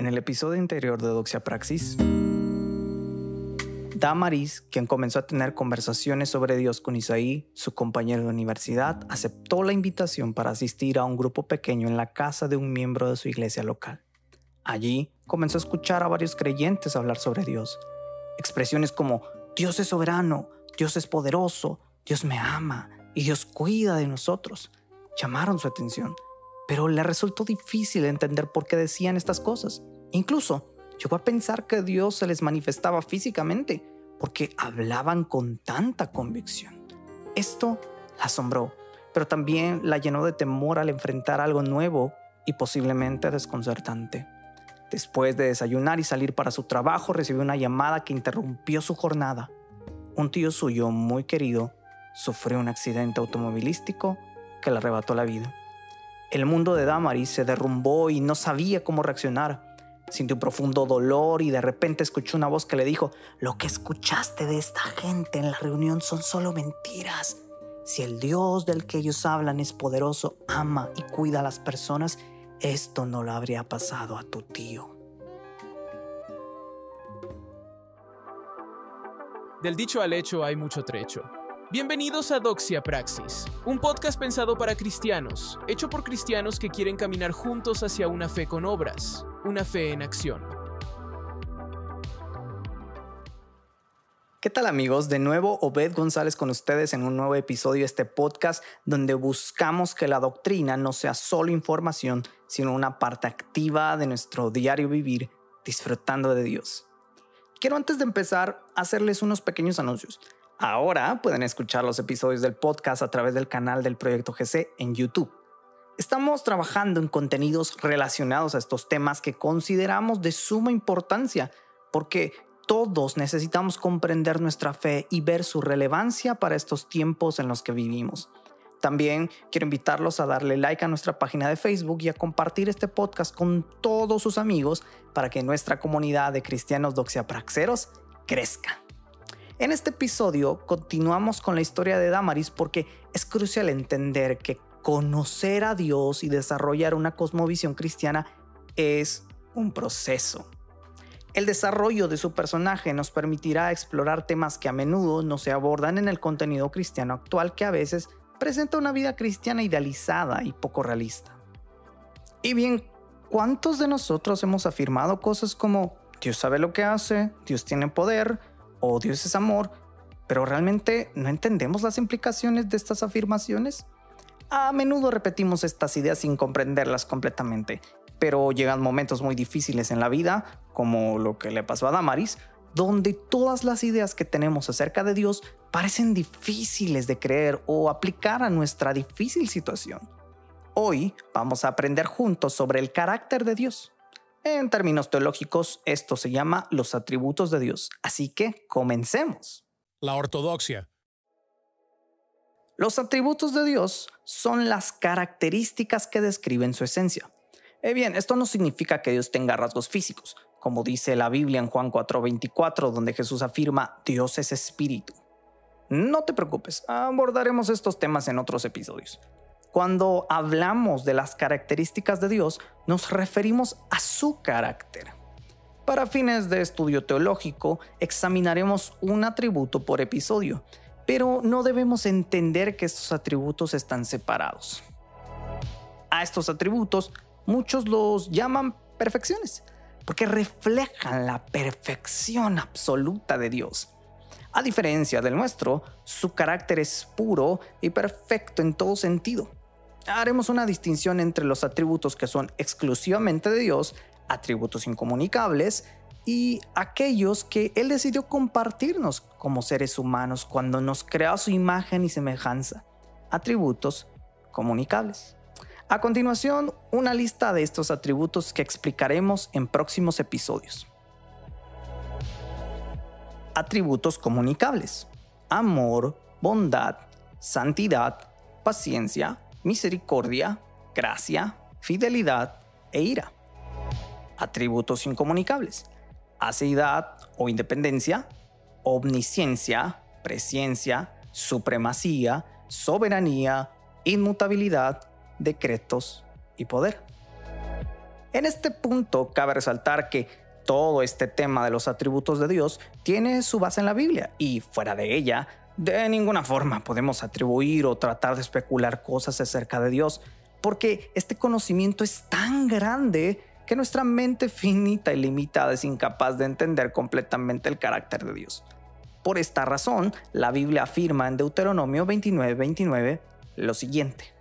En el episodio anterior de Doxia Praxis, Damaris, quien comenzó a tener conversaciones sobre Dios con Isaí, su compañero de universidad, aceptó la invitación para asistir a un grupo pequeño en la casa de un miembro de su iglesia local. Allí comenzó a escuchar a varios creyentes hablar sobre Dios. Expresiones como Dios es soberano, Dios es poderoso, Dios me ama y Dios cuida de nosotros llamaron su atención pero le resultó difícil entender por qué decían estas cosas. Incluso llegó a pensar que Dios se les manifestaba físicamente porque hablaban con tanta convicción. Esto la asombró, pero también la llenó de temor al enfrentar algo nuevo y posiblemente desconcertante. Después de desayunar y salir para su trabajo, recibió una llamada que interrumpió su jornada. Un tío suyo muy querido sufrió un accidente automovilístico que le arrebató la vida. El mundo de Damaris se derrumbó y no sabía cómo reaccionar. Sintió un profundo dolor y de repente escuchó una voz que le dijo, lo que escuchaste de esta gente en la reunión son solo mentiras. Si el Dios del que ellos hablan es poderoso, ama y cuida a las personas, esto no lo habría pasado a tu tío. Del dicho al hecho hay mucho trecho. Bienvenidos a Doxia Praxis, un podcast pensado para cristianos, hecho por cristianos que quieren caminar juntos hacia una fe con obras, una fe en acción. ¿Qué tal amigos? De nuevo Obed González con ustedes en un nuevo episodio de este podcast donde buscamos que la doctrina no sea solo información, sino una parte activa de nuestro diario vivir disfrutando de Dios. Quiero antes de empezar hacerles unos pequeños anuncios. Ahora pueden escuchar los episodios del podcast a través del canal del Proyecto GC en YouTube. Estamos trabajando en contenidos relacionados a estos temas que consideramos de suma importancia porque todos necesitamos comprender nuestra fe y ver su relevancia para estos tiempos en los que vivimos. También quiero invitarlos a darle like a nuestra página de Facebook y a compartir este podcast con todos sus amigos para que nuestra comunidad de cristianos doxiapraxeros crezca. En este episodio continuamos con la historia de Damaris porque es crucial entender que conocer a Dios y desarrollar una cosmovisión cristiana es un proceso. El desarrollo de su personaje nos permitirá explorar temas que a menudo no se abordan en el contenido cristiano actual que a veces presenta una vida cristiana idealizada y poco realista. Y bien, ¿cuántos de nosotros hemos afirmado cosas como Dios sabe lo que hace, Dios tiene poder, o Dios es amor, pero realmente no entendemos las implicaciones de estas afirmaciones. A menudo repetimos estas ideas sin comprenderlas completamente, pero llegan momentos muy difíciles en la vida, como lo que le pasó a Damaris, donde todas las ideas que tenemos acerca de Dios parecen difíciles de creer o aplicar a nuestra difícil situación. Hoy vamos a aprender juntos sobre el carácter de Dios. En términos teológicos, esto se llama los atributos de Dios. Así que comencemos. La ortodoxia. Los atributos de Dios son las características que describen su esencia. Eh bien, esto no significa que Dios tenga rasgos físicos, como dice la Biblia en Juan 4:24, donde Jesús afirma, Dios es espíritu. No te preocupes, abordaremos estos temas en otros episodios. Cuando hablamos de las características de Dios, nos referimos a su carácter. Para fines de estudio teológico, examinaremos un atributo por episodio, pero no debemos entender que estos atributos están separados. A estos atributos muchos los llaman perfecciones, porque reflejan la perfección absoluta de Dios. A diferencia del nuestro, su carácter es puro y perfecto en todo sentido haremos una distinción entre los atributos que son exclusivamente de Dios, atributos incomunicables, y aquellos que Él decidió compartirnos como seres humanos cuando nos creó su imagen y semejanza, atributos comunicables. A continuación, una lista de estos atributos que explicaremos en próximos episodios. Atributos comunicables. Amor, bondad, santidad, paciencia, misericordia, gracia, fidelidad e ira. Atributos incomunicables. Aceidad o independencia, omnisciencia, presencia, supremacía, soberanía, inmutabilidad, decretos y poder. En este punto cabe resaltar que todo este tema de los atributos de Dios tiene su base en la Biblia y fuera de ella, de ninguna forma podemos atribuir o tratar de especular cosas acerca de Dios, porque este conocimiento es tan grande que nuestra mente finita y limitada es incapaz de entender completamente el carácter de Dios. Por esta razón, la Biblia afirma en Deuteronomio 29:29 29, lo siguiente.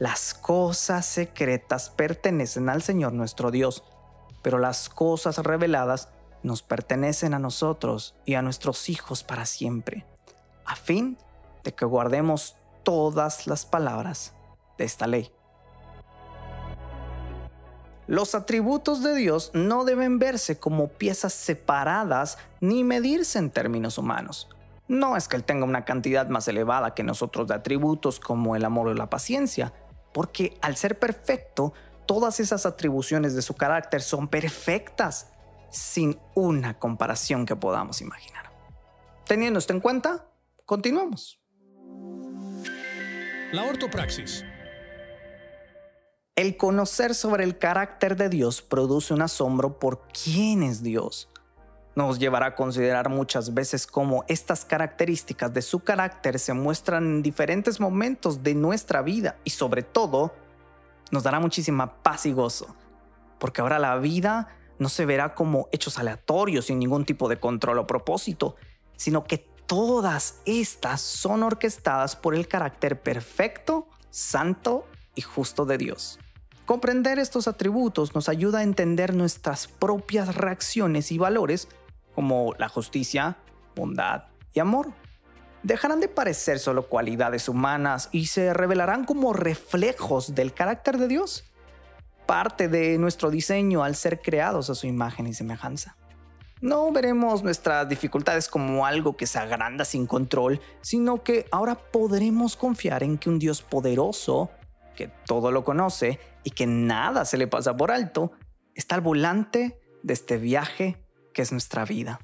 Las cosas secretas pertenecen al Señor nuestro Dios, pero las cosas reveladas nos pertenecen a nosotros y a nuestros hijos para siempre, a fin de que guardemos todas las palabras de esta ley. Los atributos de Dios no deben verse como piezas separadas ni medirse en términos humanos. No es que Él tenga una cantidad más elevada que nosotros de atributos como el amor o la paciencia, porque al ser perfecto, todas esas atribuciones de su carácter son perfectas, sin una comparación que podamos imaginar. Teniendo esto en cuenta, continuamos. La ortopraxis el conocer sobre el carácter de Dios produce un asombro por quién es Dios. Nos llevará a considerar muchas veces cómo estas características de su carácter se muestran en diferentes momentos de nuestra vida y sobre todo nos dará muchísima paz y gozo, porque ahora la vida no se verá como hechos aleatorios sin ningún tipo de control o propósito, sino que todas estas son orquestadas por el carácter perfecto, santo y justo de Dios. Comprender estos atributos nos ayuda a entender nuestras propias reacciones y valores como la justicia, bondad y amor. Dejarán de parecer solo cualidades humanas y se revelarán como reflejos del carácter de Dios, parte de nuestro diseño al ser creados a su imagen y semejanza. No veremos nuestras dificultades como algo que se agranda sin control, sino que ahora podremos confiar en que un Dios poderoso que todo lo conoce y que nada se le pasa por alto, está al volante de este viaje que es nuestra vida.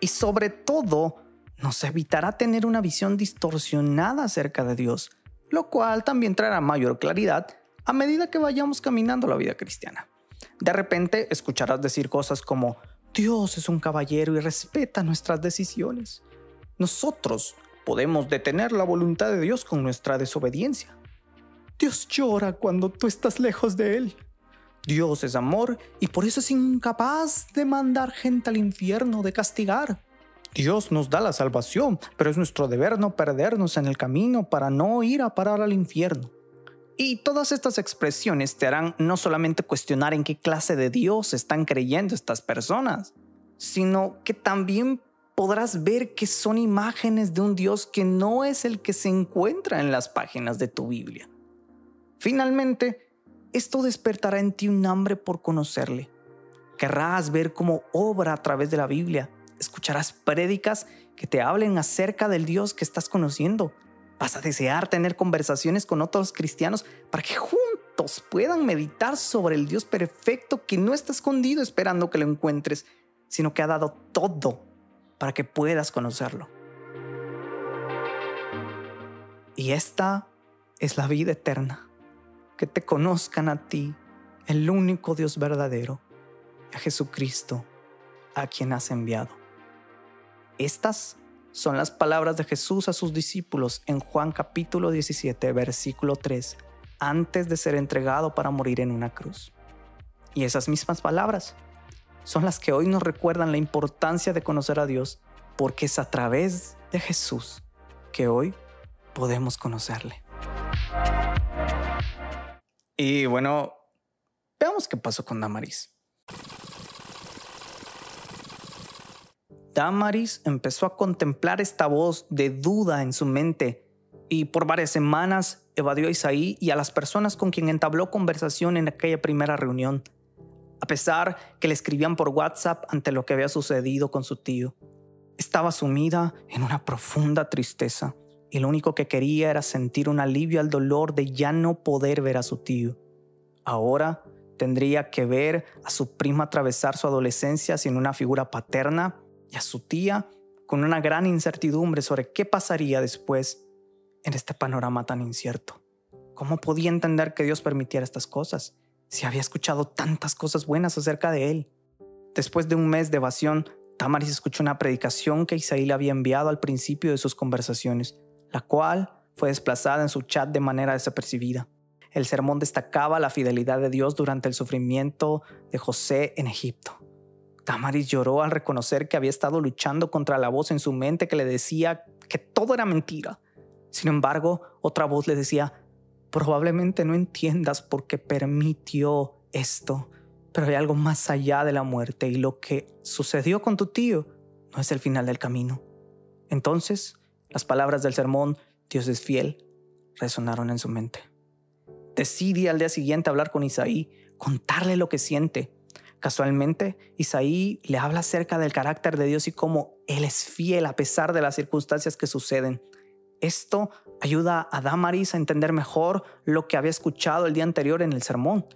Y sobre todo, nos evitará tener una visión distorsionada acerca de Dios, lo cual también traerá mayor claridad a medida que vayamos caminando la vida cristiana. De repente escucharás decir cosas como, Dios es un caballero y respeta nuestras decisiones. Nosotros podemos detener la voluntad de Dios con nuestra desobediencia. Dios llora cuando tú estás lejos de Él. Dios es amor y por eso es incapaz de mandar gente al infierno, de castigar. Dios nos da la salvación, pero es nuestro deber no perdernos en el camino para no ir a parar al infierno. Y todas estas expresiones te harán no solamente cuestionar en qué clase de Dios están creyendo estas personas, sino que también podrás ver que son imágenes de un Dios que no es el que se encuentra en las páginas de tu Biblia. Finalmente, esto despertará en ti un hambre por conocerle. Querrás ver cómo obra a través de la Biblia. Escucharás prédicas que te hablen acerca del Dios que estás conociendo. Vas a desear tener conversaciones con otros cristianos para que juntos puedan meditar sobre el Dios perfecto que no está escondido esperando que lo encuentres, sino que ha dado todo para que puedas conocerlo. Y esta es la vida eterna, que te conozcan a ti, el único Dios verdadero, a Jesucristo, a quien has enviado. Estas son las palabras de Jesús a sus discípulos en Juan capítulo 17, versículo 3, antes de ser entregado para morir en una cruz. Y esas mismas palabras son las que hoy nos recuerdan la importancia de conocer a Dios, porque es a través de Jesús que hoy podemos conocerle. Y bueno, veamos qué pasó con Damaris. Damaris empezó a contemplar esta voz de duda en su mente y por varias semanas evadió a Isaí y a las personas con quien entabló conversación en aquella primera reunión a pesar que le escribían por WhatsApp ante lo que había sucedido con su tío. Estaba sumida en una profunda tristeza y lo único que quería era sentir un alivio al dolor de ya no poder ver a su tío. Ahora tendría que ver a su prima atravesar su adolescencia sin una figura paterna y a su tía con una gran incertidumbre sobre qué pasaría después en este panorama tan incierto ¿Cómo podía entender que Dios permitiera estas cosas? Si había escuchado tantas cosas buenas acerca de él. Después de un mes de evasión, Tamaris escuchó una predicación que Isaí le había enviado al principio de sus conversaciones, la cual fue desplazada en su chat de manera desapercibida. El sermón destacaba la fidelidad de Dios durante el sufrimiento de José en Egipto. Tamaris lloró al reconocer que había estado luchando contra la voz en su mente que le decía que todo era mentira. Sin embargo, otra voz le decía, probablemente no entiendas por qué permitió esto pero hay algo más allá de la muerte y lo que sucedió con tu tío no es el final del camino. Entonces, las palabras del sermón, Dios es fiel, resonaron en su mente. Decide al día siguiente hablar con Isaí, contarle lo que siente. Casualmente, Isaí le habla acerca del carácter de Dios y cómo Él es fiel a pesar de las circunstancias que suceden. Esto ayuda a Damaris a entender mejor lo que había escuchado el día anterior en el sermón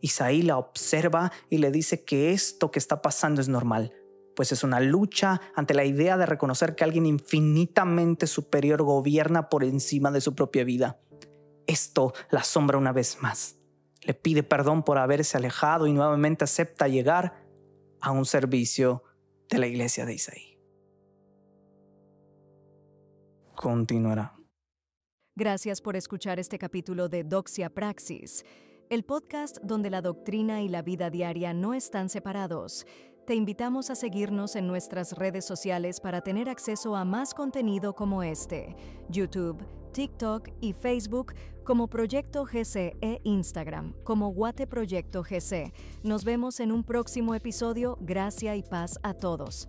Isaí la observa y le dice que esto que está pasando es normal, pues es una lucha ante la idea de reconocer que alguien infinitamente superior gobierna por encima de su propia vida. Esto la asombra una vez más. Le pide perdón por haberse alejado y nuevamente acepta llegar a un servicio de la iglesia de Isaí. Continuará. Gracias por escuchar este capítulo de Doxia Praxis el podcast donde la doctrina y la vida diaria no están separados. Te invitamos a seguirnos en nuestras redes sociales para tener acceso a más contenido como este, YouTube, TikTok y Facebook como Proyecto GC e Instagram como Guate Proyecto GC. Nos vemos en un próximo episodio. Gracia y paz a todos.